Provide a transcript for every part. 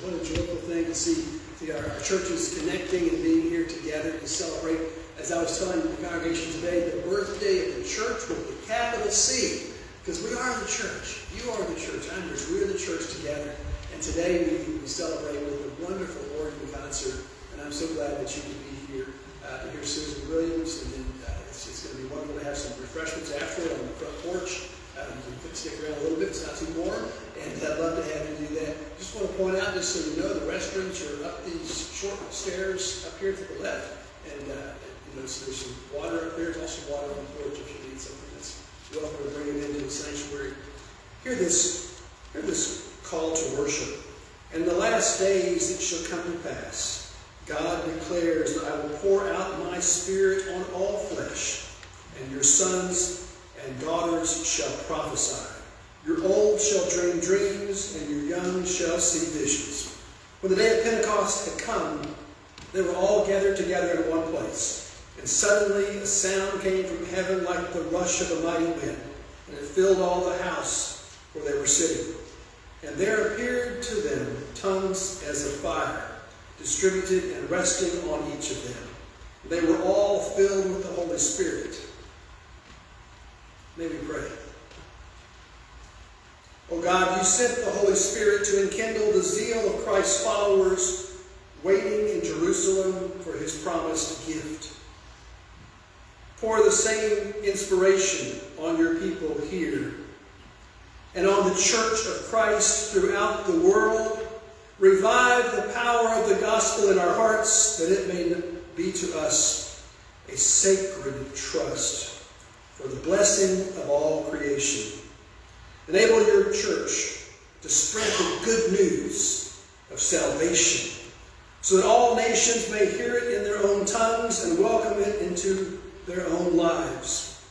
What a joyful thing to see, our, our churches connecting and being here together to celebrate, as I was telling the congregation today, the birthday of the church with the capital C. Because we are the church. You are the church. I'm yours. We are the church together. And today we, we celebrate with a wonderful organ concert. And I'm so glad that you could be here uh, to hear Susan Williams. And then uh, it's, it's going to be wonderful to have some refreshments after on the front porch. Uh, you can stick around a little bit. It's not too warm. And I'd love to have you do that. Just want to point out, just so you know, the restrooms are up these short stairs up here to the left. And uh, you know, so there's some water up there. There's also water on the porch if you need something. That's welcome to bring it into the sanctuary. Hear this, hear this call to worship. In the last days it shall come to pass. God declares that I will pour out my spirit on all flesh, and your sons and daughters shall prophesy. Your old shall dream dreams, and your young shall see visions. When the day of Pentecost had come, they were all gathered together in one place. And suddenly a sound came from heaven like the rush of a mighty wind, and it filled all the house where they were sitting. And there appeared to them tongues as of fire, distributed and resting on each of them. They were all filled with the Holy Spirit. May we pray. Oh God, you sent the Holy Spirit to enkindle the zeal of Christ's followers waiting in Jerusalem for his promised gift. Pour the same inspiration on your people here and on the church of Christ throughout the world. Revive the power of the gospel in our hearts that it may be to us a sacred trust for the blessing of all creation. Enable your church to spread the good news of salvation so that all nations may hear it in their own tongues and welcome it into their own lives.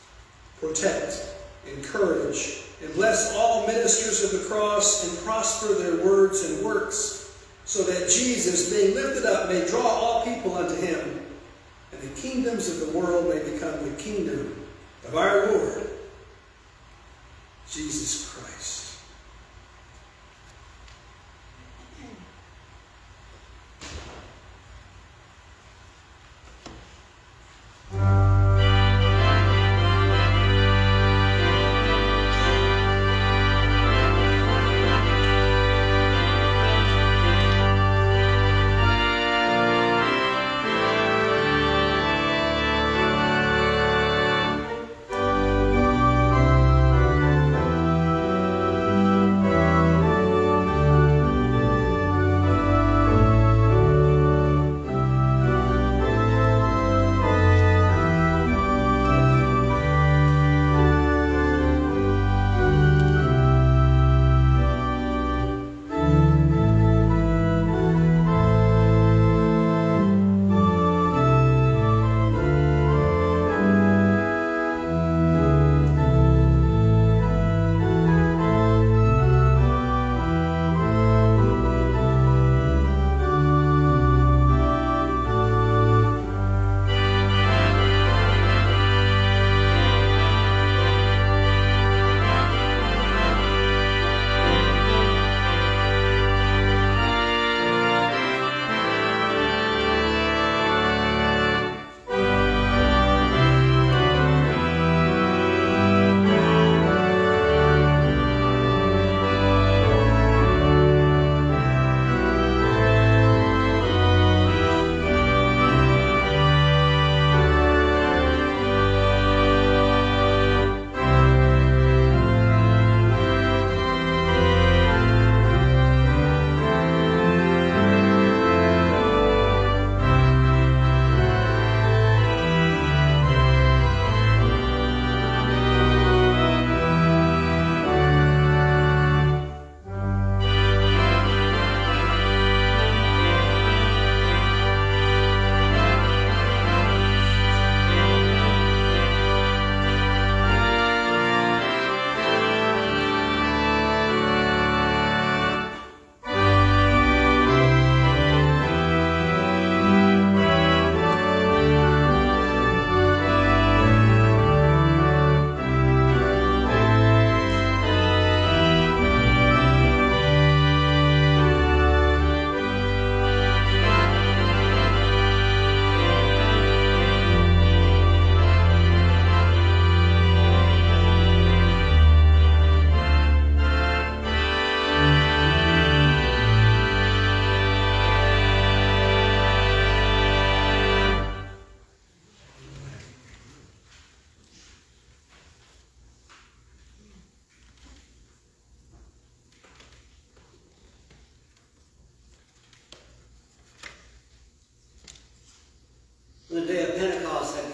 Protect, encourage, and bless all ministers of the cross and prosper their words and works, so that Jesus, being lifted up, may draw all people unto him, and the kingdoms of the world may become the kingdom of our Lord, Jesus Christ.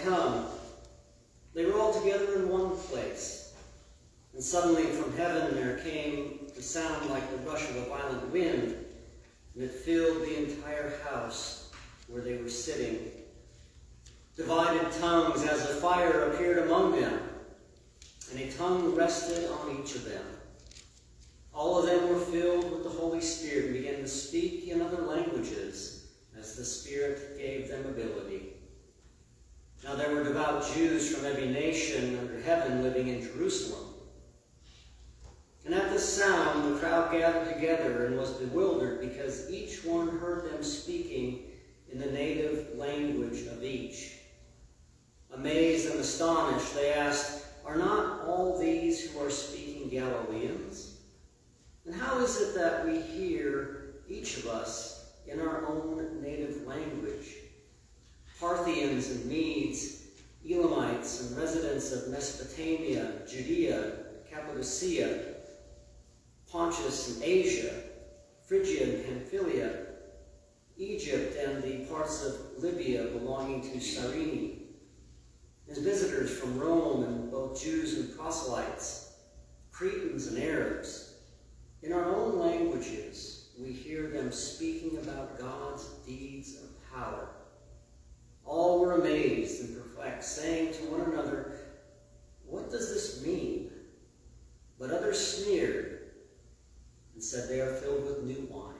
come, they were all together in one place. And suddenly from heaven there came a sound like the rush of a violent wind, and it filled the entire house where they were sitting. Divided tongues as a fire appeared among them, and a tongue rested on each of them. All of them were filled with the Holy Spirit and began to speak in other languages as the Spirit gave them ability. Now there were devout Jews from every nation under heaven living in Jerusalem. And at this sound the crowd gathered together and was bewildered because each one heard them speaking in the native language of each. Amazed and astonished, they asked, Are not all these who are speaking Galileans? And how is it that we hear, each of us, in our own native language? Parthians and Medes, Elamites and residents of Mesopotamia, Judea, Cappadocia, Pontus and Asia, Phrygia and Pamphylia, Egypt and the parts of Libya belonging to Cyrene, and visitors from Rome and both Jews and proselytes, Cretans and Arabs. In our own languages, we hear them speaking about God's deeds of power. All were amazed and perplexed, saying to one another, What does this mean? But others sneered and said, They are filled with new wine.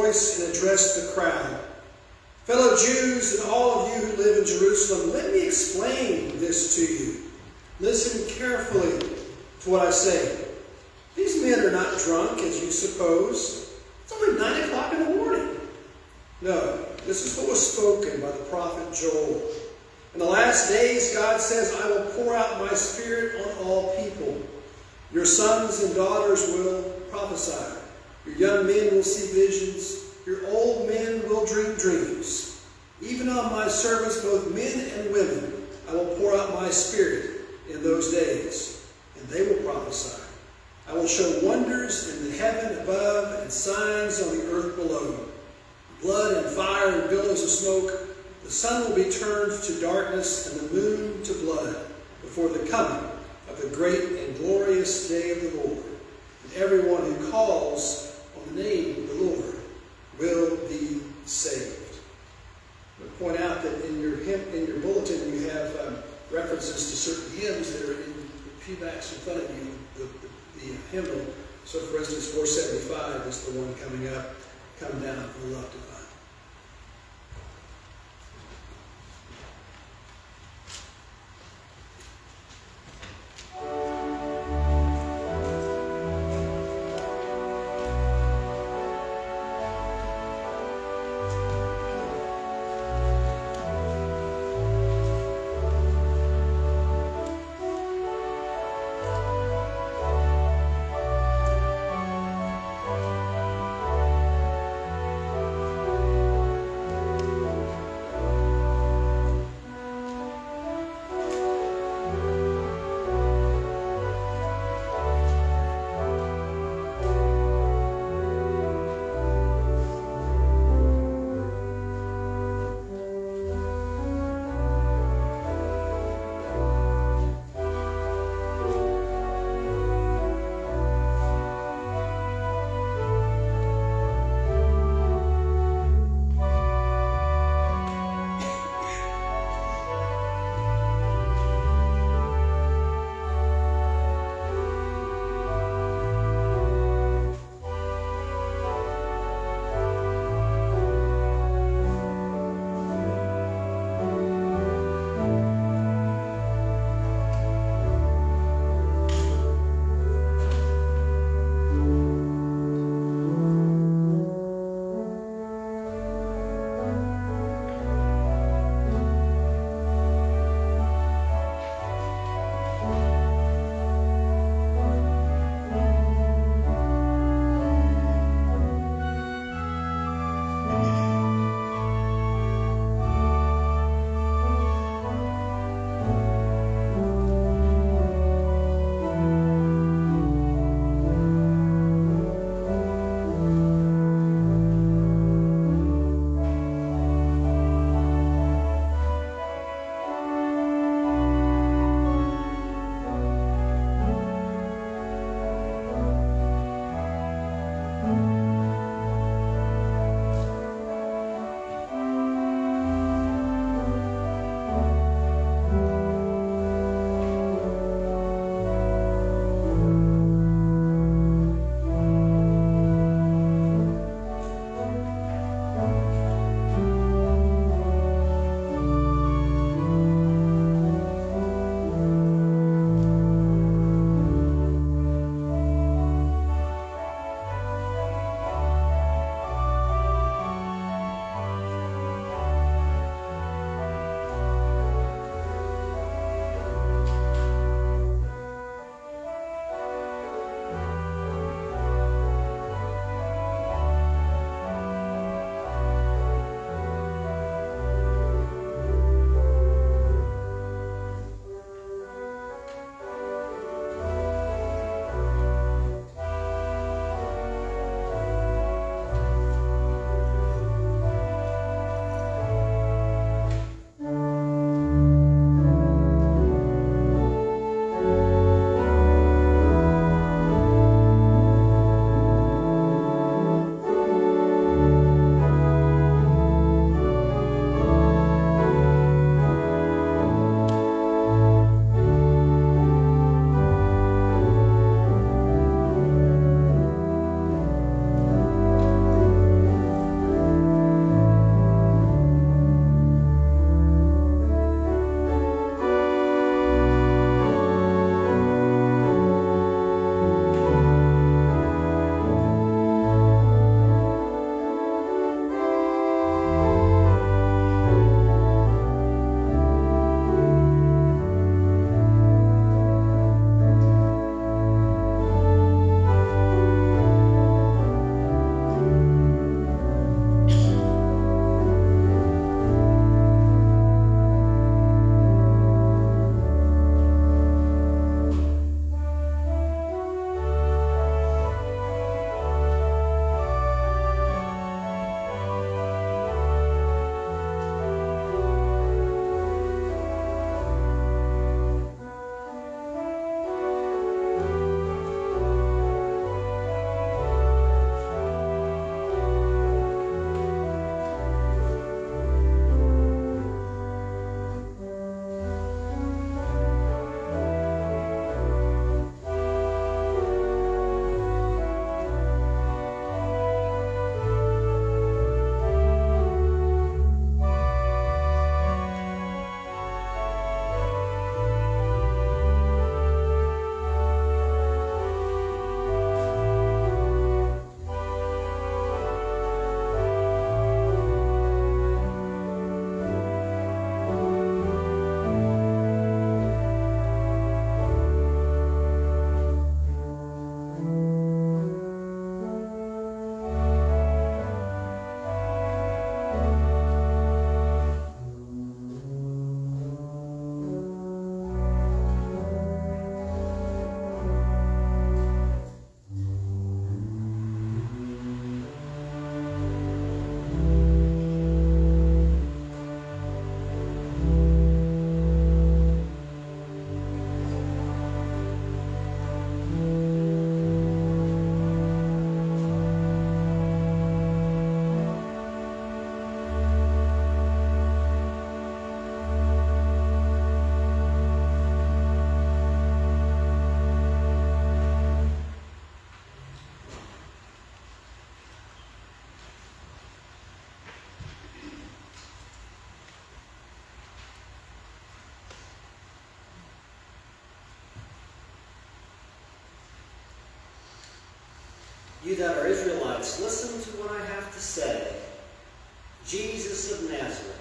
Voice, and addressed the crowd. Fellow Jews and all of you who live in Jerusalem, let me explain this to you. Listen carefully to what I say. These men are not drunk, as you suppose. It's only nine o'clock in the morning. No, this is what was spoken by the prophet Joel. In the last days, God says, I will pour out my spirit on all people. Your sons and daughters will prophesy. Your young men will see visions. Your old men will dream dreams. Even on my servants, both men and women, I will pour out my spirit in those days, and they will prophesy. I will show wonders in the heaven above and signs on the earth below blood and fire and billows of smoke. The sun will be turned to darkness and the moon to blood before the coming of the great and glorious day of the Lord. And everyone who calls name of the Lord will be saved. I point out that in your hymn, in your bulletin you have um, references to certain hymns that are in the pewbacks in front of you, the, the, the hymnal. So, for instance, 475 is the one coming up. Come down, O You that are Israelites, listen to what I have to say. Jesus of Nazareth,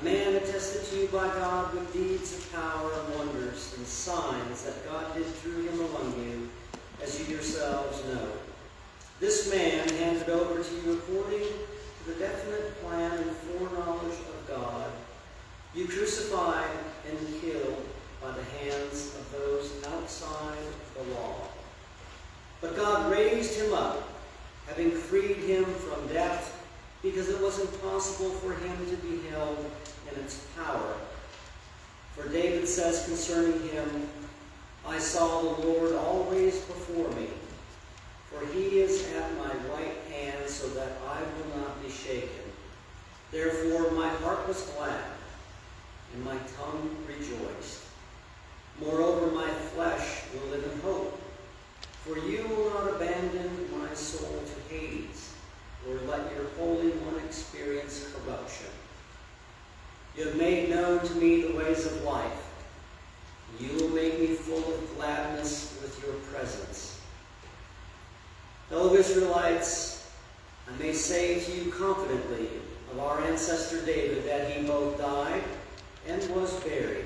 a man attested to you by God with deeds of power and wonders and signs that God did through him among you, as you yourselves know. This man handed over to you according to the definite plan and foreknowledge of God. You crucified and killed by the hands of those outside the law. But God raised him up, having freed him from death, because it was impossible for him to be held in its power. For David says concerning him, I saw the Lord always before me, for he is at my right hand, so that I will not be shaken. Therefore my heart was glad, and my tongue rejoiced. Moreover, my flesh will live in hope. For you will not abandon my soul to Hades, or let your Holy One experience corruption. You have made known to me the ways of life. You will make me full of gladness with your presence. Fellow Israelites, I may say to you confidently of our ancestor David that he both died and was buried,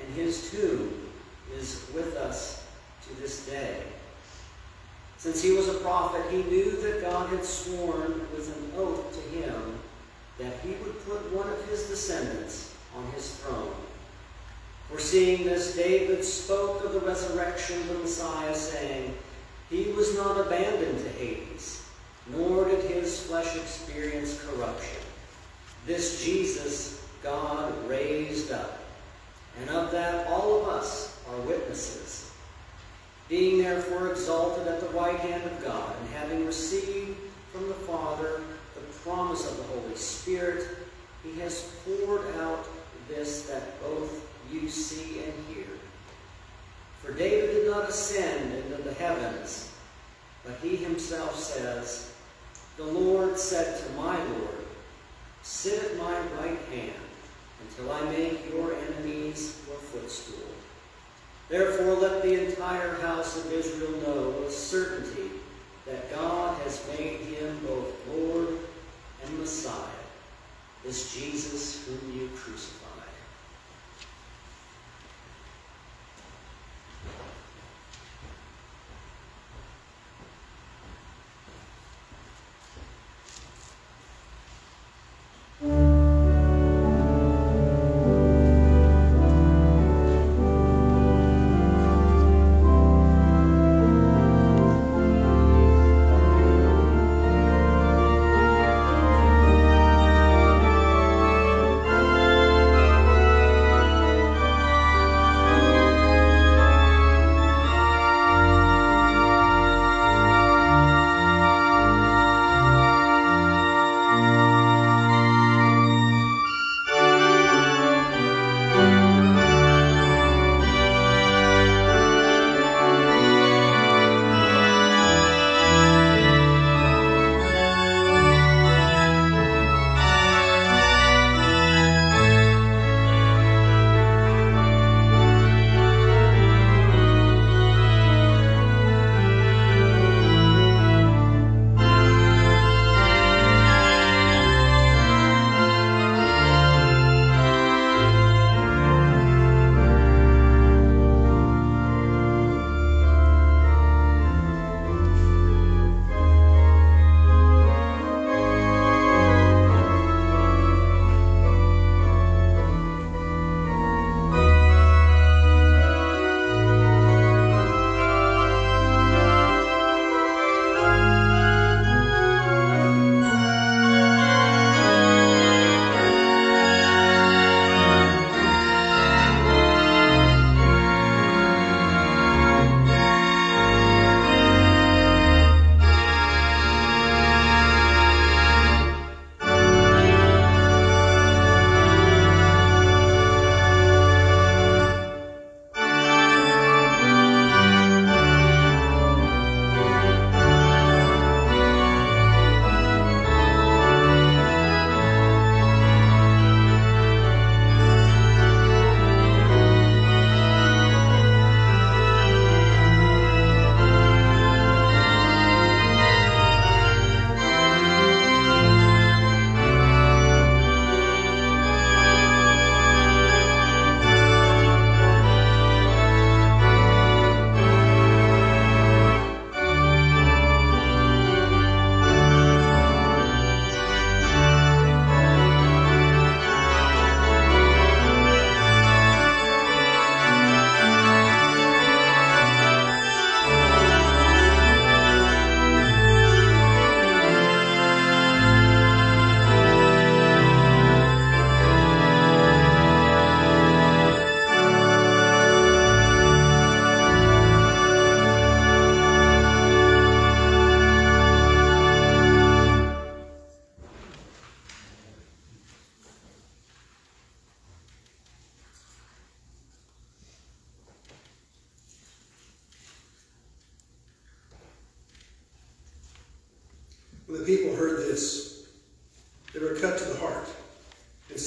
and his tomb is with us to this day. Since he was a prophet, he knew that God had sworn with an oath to him that he would put one of his descendants on his throne. Foreseeing this, David spoke of the resurrection of the Messiah, saying, He was not abandoned to Hades, nor did his flesh experience corruption. This Jesus God raised up, and of that all of us are witnesses. Being therefore exalted at the right hand of God, and having received from the Father the promise of the Holy Spirit, he has poured out this that both you see and hear. For David did not ascend into the heavens, but he himself says, The Lord said to my Lord, Sit at my right hand until I make your enemies your footstool. Therefore, let the entire house of Israel know with certainty that God has made him both Lord and Messiah, this Jesus whom you crucified.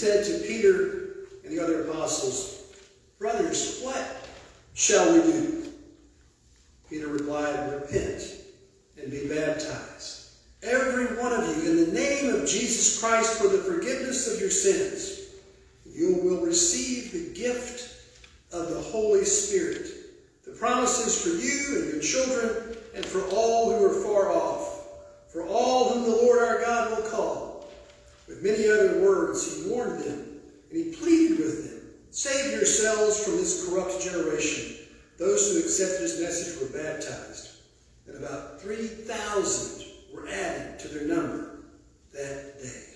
Said to Peter and the other apostles, Brothers, what shall we do? Peter replied, Repent and be baptized, every one of you, in the name of Jesus Christ for the forgiveness of your sins. You will receive the gift of the Holy Spirit. The promises for you and your children and for all who are far off, for all whom the Lord our God will call. With many other words, he warned them and he pleaded with them, Save yourselves from this corrupt generation. Those who accepted his message were baptized, and about 3,000 were added to their number that day.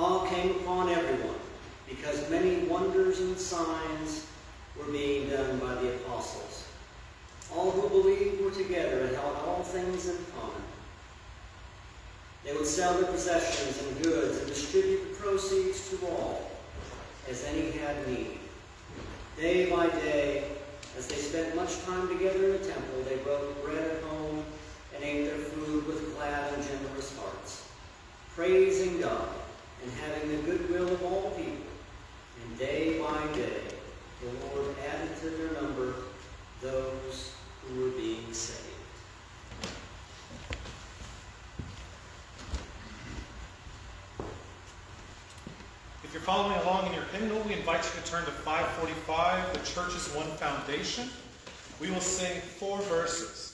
Awe came upon everyone because many wonders and signs were being done by the apostles. All who believed were together and held all things in common. They would sell their possessions and goods and distribute the proceeds to all as any had need. Day by day, as they spent much time together in the temple, they broke bread at home and ate their food with glad and generous hearts, praising God and having the goodwill of all people. And day by day, the Lord added to their number those who were being saved. If you're following along in your hymnal, we invite you to turn to 545, the church's one foundation. We will sing four verses.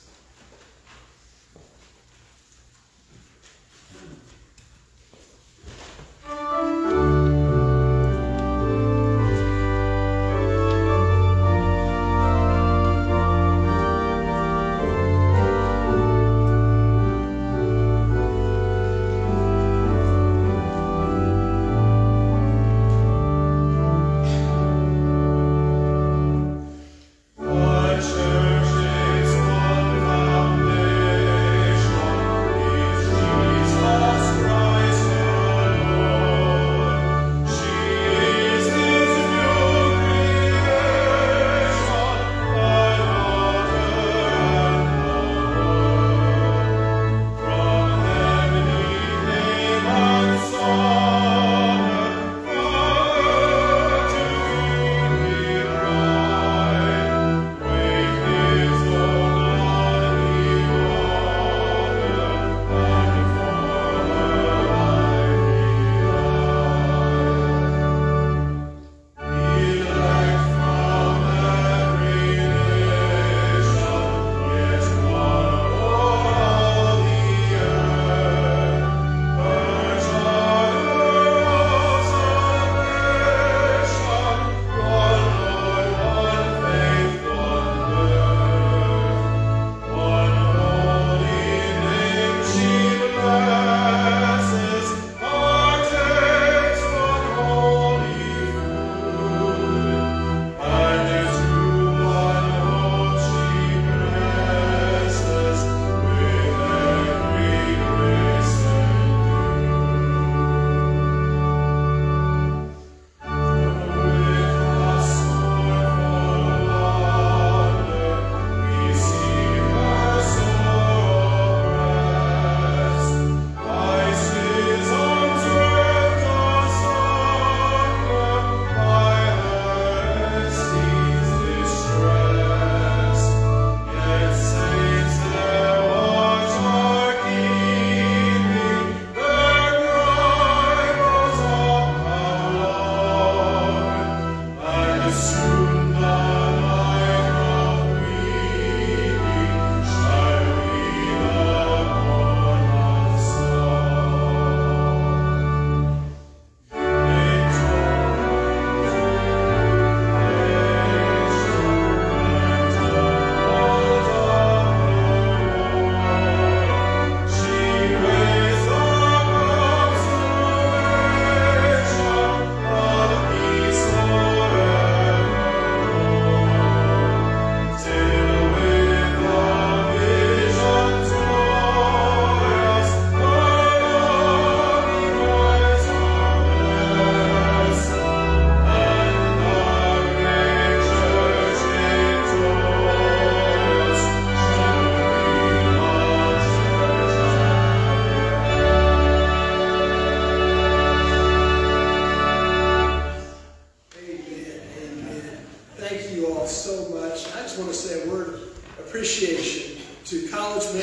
God of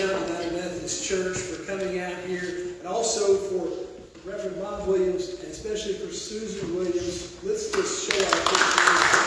out here, and fire, we bless your name this day